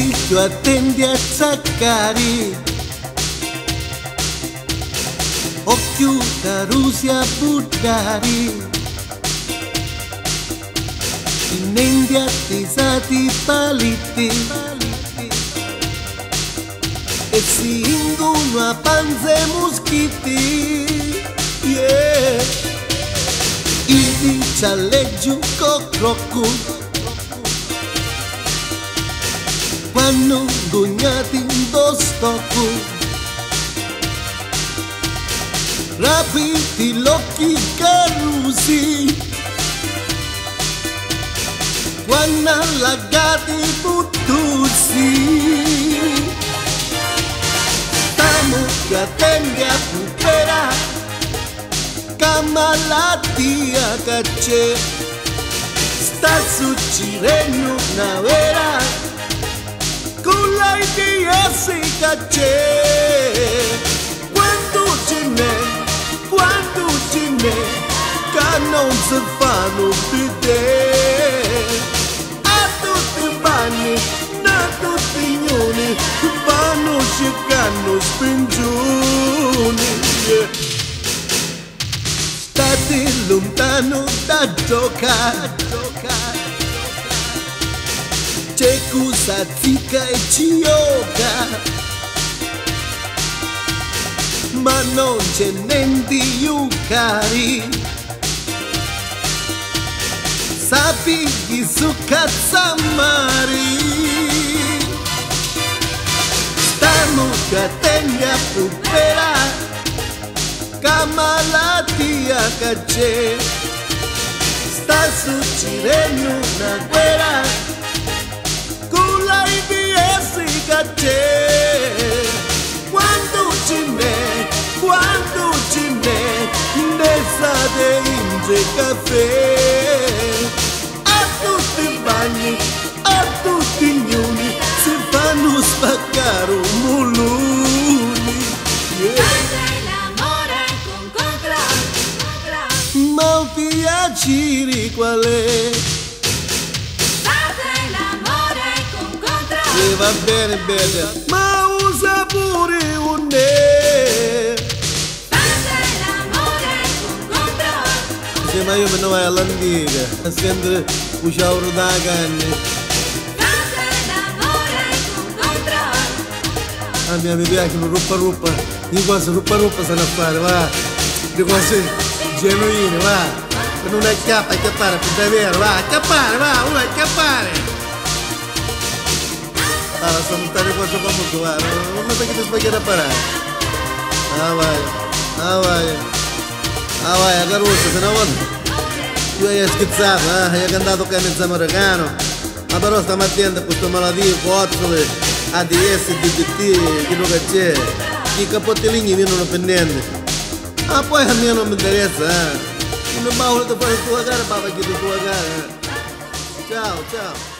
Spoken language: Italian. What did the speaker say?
più attenti a zaccari occhio carusi a buttare innenti attisati palitti. E si ingono a panze moschiti yeah. il cialleggio crocco quando gognati in do stocco rapiti l'occhi carusi quando allagati buttusi stiamo catendo a pupera camalatia che c'è. Sta succedendo una vera c'è quando ce n'è quando ce n'è che non si fanno vedere a tutti i bagni a tutti i gnoni vanno cercando spingioni. State lontano da giocare c'è cosa zicca e cioca ma non c'è niente più cari sappi chi su cazzamari. Stiamo catendo a pupera che malattia che c'è sta succedendo una guerra in caffè a tutti i bagni a tutti i gnoni si fanno spaccare un muluni yeah. ma un piacere qual è? E va bene bella veio Manuela é Mendiga, acende o jauro da ganha. A ah, minha bebê aqui no Rupa Rupa, e gosta Rupa Rupa Sanafara, ser Negócio genuíno, lá. Não é capa, que para, puta lá. Capara, lá, ué, vamos Ala sa mutare ko sa pamukuha. Masakit sa bagay na para. ah vai, Away. Agarusa se não vai. Ah, Yo ya esquizaba, ah, ya cantado que me zamoragano. Agora está matendo com tua maladia, gótole, ADS, DDT, que nunca che, que capotelinho vindo no pendente. Ah, pois a minha não me interessa. E no baú eu tô fazendo tua cara, baba aqui do tua cara. Tchau, tchau.